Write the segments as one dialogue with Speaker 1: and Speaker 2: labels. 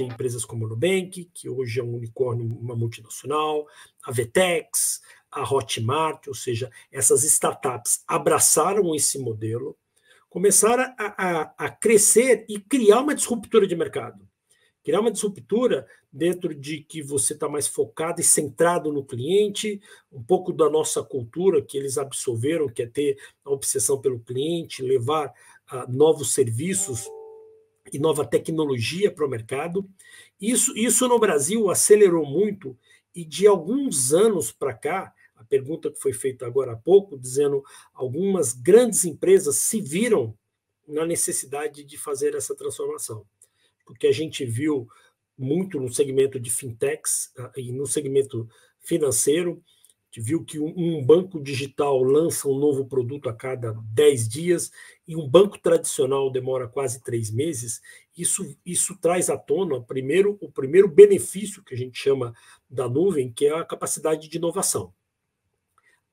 Speaker 1: empresas como a Nubank, que hoje é um unicórnio, uma multinacional, a Vetex, a Hotmart, ou seja, essas startups abraçaram esse modelo, começaram a, a, a crescer e criar uma disruptura de mercado. Criar uma disruptura dentro de que você está mais focado e centrado no cliente, um pouco da nossa cultura que eles absorveram, que é ter a obsessão pelo cliente, levar uh, novos serviços e nova tecnologia para o mercado. Isso, isso no Brasil acelerou muito e de alguns anos para cá, a pergunta que foi feita agora há pouco, dizendo algumas grandes empresas se viram na necessidade de fazer essa transformação. Porque a gente viu muito no segmento de fintechs ah, e no segmento financeiro, viu que um banco digital lança um novo produto a cada 10 dias e um banco tradicional demora quase três meses. Isso, isso traz à tona primeiro, o primeiro benefício que a gente chama da nuvem, que é a capacidade de inovação.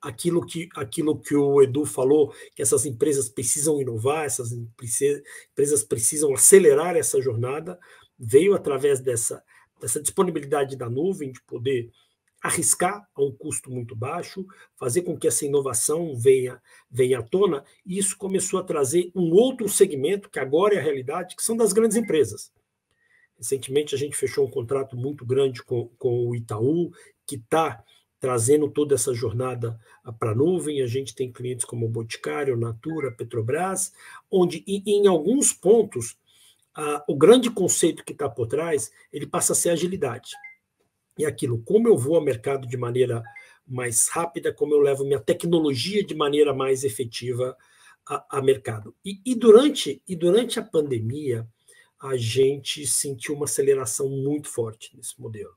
Speaker 1: Aquilo que, aquilo que o Edu falou, que essas empresas precisam inovar, essas empresas precisam acelerar essa jornada, veio através dessa, dessa disponibilidade da nuvem, de poder arriscar a um custo muito baixo, fazer com que essa inovação venha, venha à tona, e isso começou a trazer um outro segmento, que agora é a realidade, que são das grandes empresas. Recentemente a gente fechou um contrato muito grande com, com o Itaú, que está trazendo toda essa jornada para a nuvem. A gente tem clientes como Boticário, Natura, Petrobras, onde em, em alguns pontos o grande conceito que está por trás ele passa a ser agilidade e aquilo, como eu vou ao mercado de maneira mais rápida, como eu levo minha tecnologia de maneira mais efetiva a, a mercado. E, e, durante, e durante a pandemia, a gente sentiu uma aceleração muito forte nesse modelo.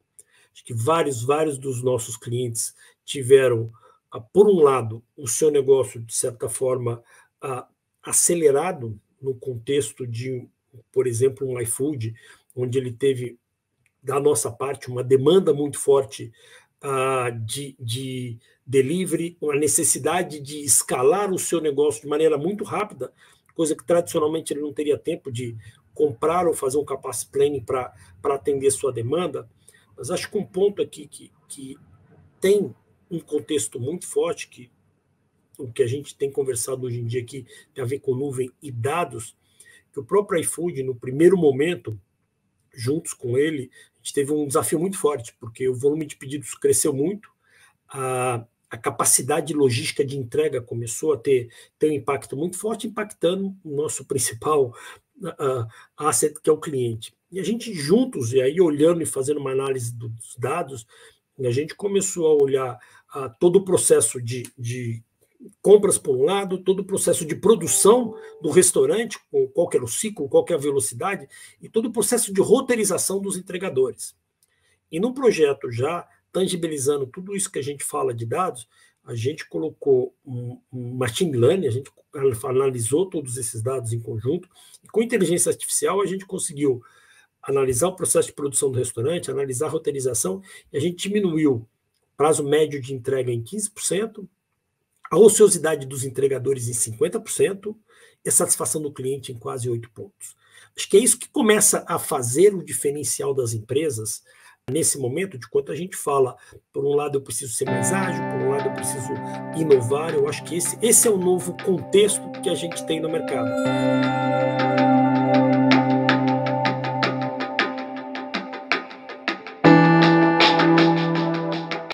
Speaker 1: Acho que vários, vários dos nossos clientes tiveram, ah, por um lado, o seu negócio, de certa forma, ah, acelerado no contexto de, por exemplo, um iFood, onde ele teve da nossa parte, uma demanda muito forte uh, de, de delivery, uma necessidade de escalar o seu negócio de maneira muito rápida, coisa que tradicionalmente ele não teria tempo de comprar ou fazer um capacity planning para atender sua demanda. Mas acho que um ponto aqui que, que tem um contexto muito forte, que o que a gente tem conversado hoje em dia aqui tem a ver com nuvem e dados, que o próprio iFood, no primeiro momento, juntos com ele, gente teve um desafio muito forte, porque o volume de pedidos cresceu muito, a, a capacidade logística de entrega começou a ter, ter um impacto muito forte, impactando o nosso principal uh, asset, que é o cliente. E a gente juntos, e aí olhando e fazendo uma análise dos dados, a gente começou a olhar uh, todo o processo de, de compras por um lado, todo o processo de produção do restaurante, qual que era o ciclo, qual é a velocidade, e todo o processo de roteirização dos entregadores. E num projeto já tangibilizando tudo isso que a gente fala de dados, a gente colocou um, um machine learning, a gente analisou todos esses dados em conjunto, e com inteligência artificial a gente conseguiu analisar o processo de produção do restaurante, analisar a roteirização, e a gente diminuiu prazo médio de entrega em 15%, a ociosidade dos entregadores em 50% e a satisfação do cliente em quase 8 pontos. Acho que é isso que começa a fazer o diferencial das empresas nesse momento, de quanto a gente fala, por um lado eu preciso ser mais ágil, por um lado eu preciso inovar, eu acho que esse, esse é o novo contexto que a gente tem no mercado.